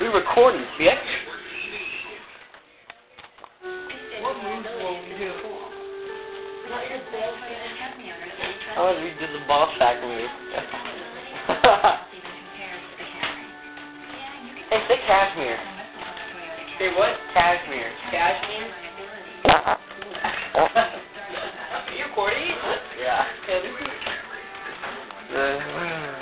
We recording, bitch. Oh, oh, I was did the ball sack move. hey, say cashmere. Say what? Cashmere. Cashmere? Uh-uh. Are you recording? Yeah uh-huh.